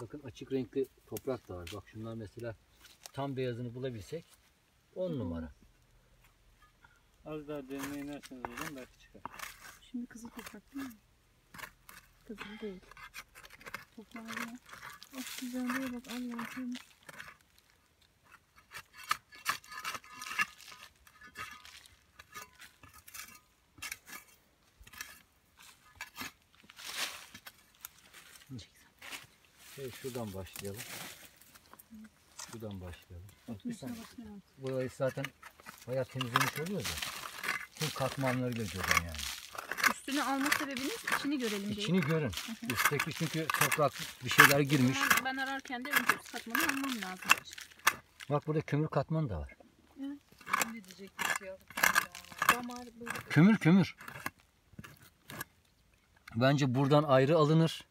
Bakın açık renkli toprak da var. Bak şunlar mesela tam beyazını bulabilsek 10 numara. Az daha derine inerseniz hocam belki çıkar. Şimdi kızıl toprak değil mi? Kızıl değil. Toprağı ne? Ah güzelliğe bak Allah'ım. Şöyle şuradan başlayalım. Şuradan başlayalım. Bak, bir Üstüne saniye. Burayı zaten bayağı temizlemiş oluyoruz ya. Tüm katmanları göreceğiz yani. Üstünü alma sebebiniz içini görelim diye. İçini görün. Üstteki çünkü toprak bir şeyler girmiş. Ben, ben ararken de önce üst katmanı almam lazım. Bak burada kömür katmanı da var. Ne diyecektim siyah? Damar böyle. Kömür kömür. Bence buradan ayrı alınır.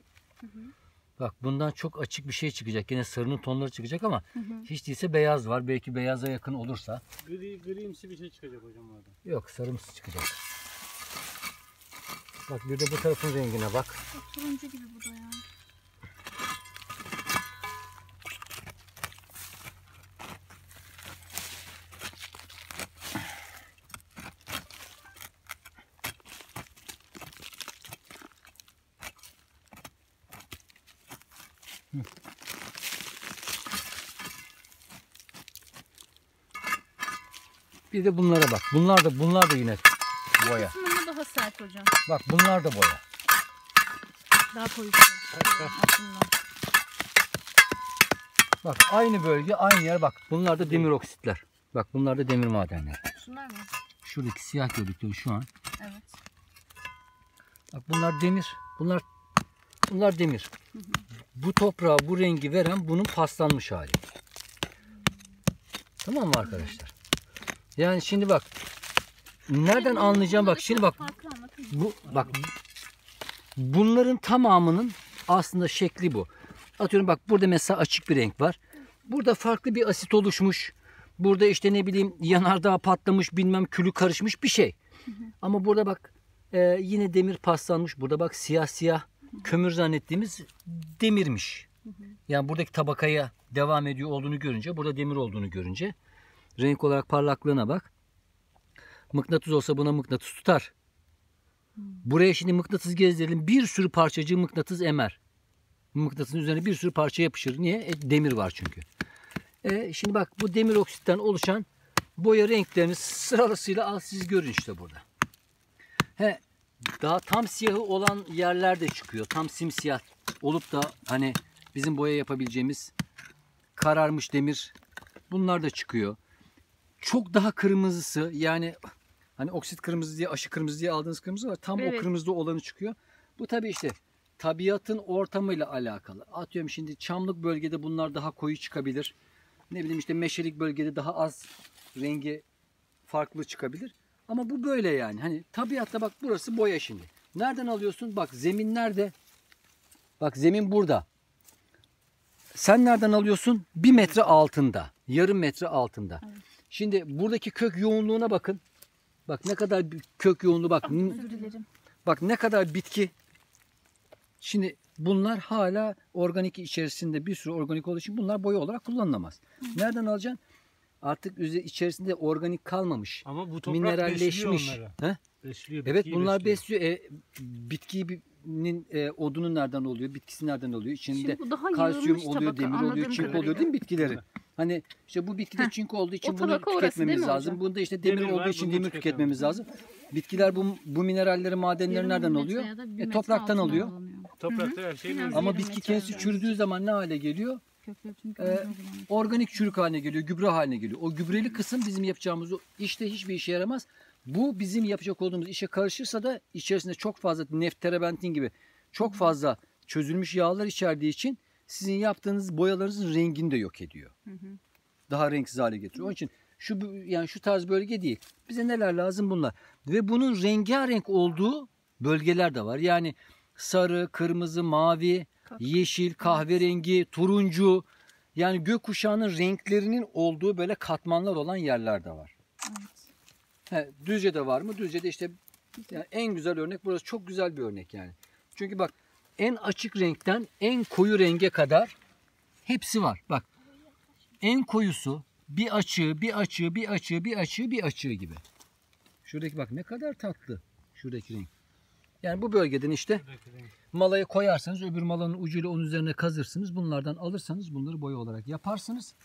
Bak bundan çok açık bir şey çıkacak. Yine sarının tonları çıkacak ama hiç değilse beyaz var. Belki beyaza yakın olursa. Gri, grimsi bir şey çıkacak hocam orada. Yok sarımsı çıkacak. Bak bir de bu tarafın rengine bak. Turuncu gibi bu da Bir de bunlara bak. Bunlar da bunlar da yine boya. Kısmında daha sert hocam. Bak bunlar da boya. Daha. Aslında. Bak aynı bölge aynı yer bak. Bunlar da demir oksitler. Bak bunlar da demir madenleri. Şunlar mı? Şuradaki siyah gördükleri şu an. Evet. Bak bunlar demir. Bunlar bunlar demir. Bu toprağa bu rengi veren bunun paslanmış hali. Tamam mı arkadaşlar? Yani şimdi bak nereden anlayacağım bak şimdi bak bu bak bunların tamamının aslında şekli bu. Atıyorum bak burada mesela açık bir renk var. Burada farklı bir asit oluşmuş. Burada işte ne bileyim yanardağ patlamış bilmem külü karışmış bir şey. Ama burada bak e, yine demir paslanmış. Burada bak siyah siyah kömür zannettiğimiz demirmiş. Yani buradaki tabakaya devam ediyor olduğunu görünce, burada demir olduğunu görünce renk olarak parlaklığına bak. Mıknatıs olsa buna mıknatıs tutar. Buraya şimdi mıknatıs gezdirelim. Bir sürü parçacığı mıknatıs emer. Mıknatısın üzerine bir sürü parça yapışır. Niye? E, demir var çünkü. E, şimdi bak bu demir oksitten oluşan boya renklerini sırasıyla al siz görün işte burada. He, daha tam siyahı olan yerler de çıkıyor. Tam simsiyah olup da hani bizim boya yapabileceğimiz kararmış demir bunlar da çıkıyor. Çok daha kırmızısı yani hani oksit kırmızı diye aşı kırmızı diye aldığınız kırmızı var. Tam o Evet. kırmızı olanı çıkıyor. Bu tabii işte tabiatın ortamıyla alakalı. Atıyorum şimdi çamlık bölgede bunlar daha koyu çıkabilir. Ne bileyim işte meşelik bölgede daha az rengi farklı çıkabilir. Ama bu böyle yani. Hani tabiatta bak burası boya şimdi. Nereden alıyorsun? Bak zemin nerede? Bak zemin burada. Sen nereden alıyorsun? Bir metre altında. Yarım metre altında. Şimdi buradaki kök yoğunluğuna bakın. Bak ne kadar kök yoğunluğu bak. Bak ne kadar bitki. Şimdi bunlar hala organik içerisinde bir sürü organik olduğu için bunlar boya olarak kullanılamaz. Nereden alacaksın? Artık içerisinde organik kalmamış. Ama bu toprak besliyor Mineralleşmiş. onları. He? Besliyor, Evet bunlar besliyor. E, bitkinin e, odunu nereden oluyor? Bitkisi nereden oluyor? İçinde Şimdi bu daha kalsiyum yığılmış oluyor, tabaka, demir oluyor, çink kadarıyla. oluyor değil mi bitkilerin? Evet. Hani işte bu bitkide çink olduğu için bunu tabaka orası değil tüketmemiz mi lazım. hocam? Bunda işte demir, Demir olduğu var, için bunu demir tüketmemiz tüketmemiz lazım. Bitkiler bu, bu mineralleri, madenleri Yarım nereden metre alıyor? ya da bir E, metre topraktan altına alıyor. alınıyor. Toprakta her şey mevcut. Ama yarım bitki metre kendisi çürüdüğü zaman ne hale geliyor? Kökleri Ee. Organik çürük haline geliyor, gübre haline geliyor. O gübreli kısım bizim yapacağımız işte hiçbir işe yaramaz. Bu bizim yapacak olduğumuz işe karışırsa da içerisinde çok fazla neft, terebentin gibi çok fazla çözülmüş yağlar içerdiği için sizin yaptığınız boyalarınızın rengini de yok ediyor. Daha renksiz hale getiriyor. Onun için şu yani şu tarz bölge değil. Bize neler lazım bunlar. Ve bunun rengarenk olduğu bölgeler de var. Yani sarı, kırmızı, mavi, yeşil, kahverengi, turuncu. Yani gökkuşağının renklerinin olduğu böyle katmanlar olan yerler de var. Evet. He, Düzce'de var mı? Düzce'de işte yani en güzel örnek burası. Çok güzel bir örnek yani. Çünkü bak en açık renkten en koyu renge kadar hepsi var. Bak en koyusu bir açığı, bir açığı, bir açığı, bir açığı, bir açığı gibi. Şuradaki bak ne kadar tatlı şuradaki renk. Yani bu bölgeden işte malayı koyarsanız öbür malanın ucuyla onun üzerine kazırsınız. Bunlardan alırsanız bunları boya olarak yaparsınız.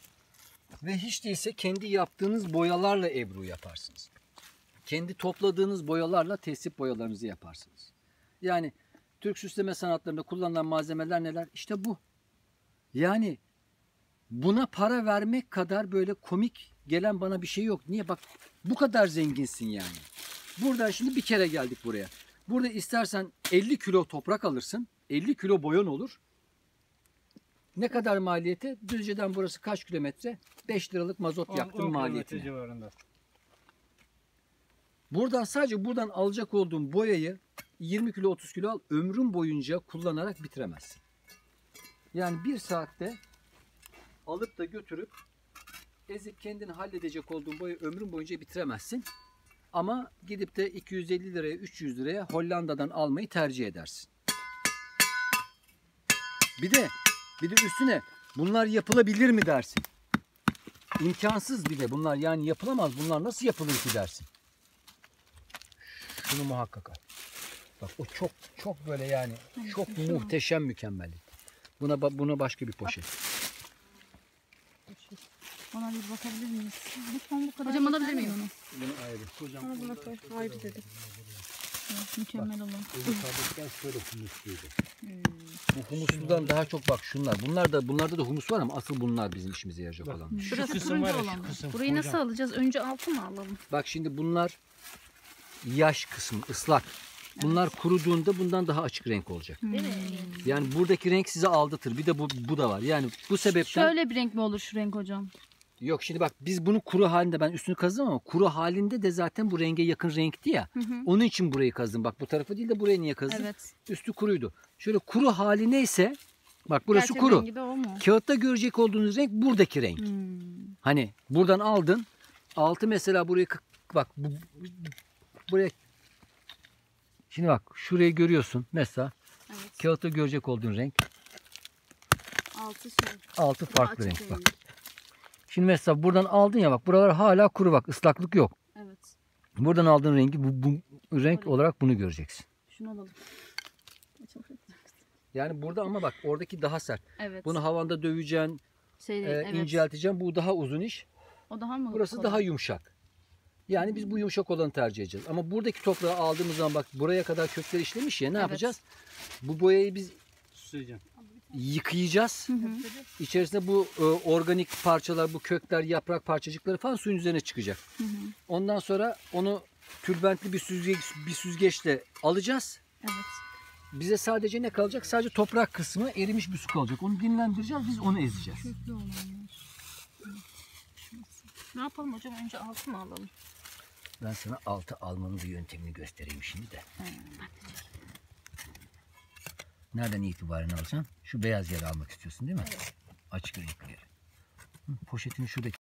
Ve hiç değilse kendi yaptığınız boyalarla ebru yaparsınız. Kendi topladığınız boyalarla tesip boyalarınızı yaparsınız. Yani Türk süsleme sanatlarında kullanılan malzemeler neler? İşte bu. Yani buna para vermek kadar böyle komik gelen bana bir şey yok. Niye? Bak bu kadar zenginsin yani. Buradan şimdi bir kere geldik buraya. Burada istersen 50 kilo toprak alırsın. 50 kilo boyan olur. Ne kadar maliyeti? Düzce'den burası kaç kilometre? 5 liralık mazot On- on yaktım kilometre maliyetini. civarında. Buradan sadece buradan alacak olduğum boyayı 20 kilo 30 kilo al ömrün boyunca kullanarak bitiremezsin. Yani bir saatte alıp da götürüp ezip kendini halledecek olduğun boyu ömrün boyunca bitiremezsin. Ama gidip de 250 liraya 300 liraya Hollanda'dan almayı tercih edersin. Bir de bir de üstüne bunlar yapılabilir mi dersin. İmkansız bir de bunlar yani yapılamaz. Bunlar nasıl yapılır ki dersin. Şunu muhakkak al. Bak o çok çok böyle yani çok muhteşem mükemmellik. Buna buna başka bir poşet. Ona bir bakabilir miyiz? Lütfen bu kadar. Hocam alabilir mi miyim? bunu? Bunu ayrı. Hocam Bana buna koy. Hayır dedim. Evet, mükemmel olan. şöyle humusluydu. Bu humusludan daha çok bak şunlar. Bunlar da bunlarda da humus var ama asıl bunlar bizim işimize yarayacak Bak. olan. Şu Burası kısım turuncu ya, şu olan. kısım. Burayı nasıl Hocam. alacağız? Önce altı mı alalım? Bak şimdi bunlar yaş kısmı ıslak. Bunlar kuruduğunda bundan daha açık renk olacak. Değil mi? Yani buradaki renk sizi aldatır. Bir de bu, bu da var. Yani bu sebepten Şöyle bir renk mi olur şu renk hocam? Yok şimdi bak biz bunu kuru halinde ben üstünü kazdım ama kuru halinde de zaten bu renge yakın renkti ya. Onun için burayı kazdım. Bak bu tarafı değil de buraya niye kazdım? Evet. Üstü kuruydu. Şöyle kuru hali neyse bak burası Gerçek kuru. rengi de o mu? Kağıtta görecek olduğunuz renk buradaki renk. Hmm. Hani buradan aldın. Altı mesela burayı bak bu, bu- buraya Şimdi bak şurayı görüyorsun mesela Evet. kağıtta görecek olduğun renk Altı şey. altı farklı Açık renk bak. Şimdi mesela buradan aldın ya bak buralar hala kuru bak ıslaklık yok. Evet. Buradan aldığın rengi bu, bu renk Oraya. olarak bunu göreceksin. Şunu alalım. Yani burada ama bak oradaki daha sert. Evet. Bunu havanda döveceksin, şey, e, evet. incelteceksin. Bu daha uzun iş. O daha mı? Burası kolay? daha yumuşak. Yani biz bu yumuşak olanı tercih edeceğiz. Ama buradaki toprağı aldığımız zaman bak buraya kadar kökler işlemiş ya ne Evet. yapacağız? Bu boyayı biz Süsleyeceğim. Yıkayacağız. Hı hı. İçerisinde bu e, organik parçalar, bu kökler, yaprak parçacıkları falan suyun üzerine çıkacak. Hı hı. Ondan sonra onu tülbentli bir süzgeç bir süzgeçle alacağız. Evet. Bize sadece ne kalacak? Sadece toprak kısmı erimiş bir su kalacak. Onu dinlendireceğiz, biz onu ezeceğiz. Köklü olanlar. Ne yapalım hocam? Önce altı mı alalım? Ben sana altı almanın bir yöntemini göstereyim şimdi de. Nereden itibaren alacaksın? Şu beyaz yeri almak istiyorsun değil mi? Açık renkli yeri. Poşetini şuradaki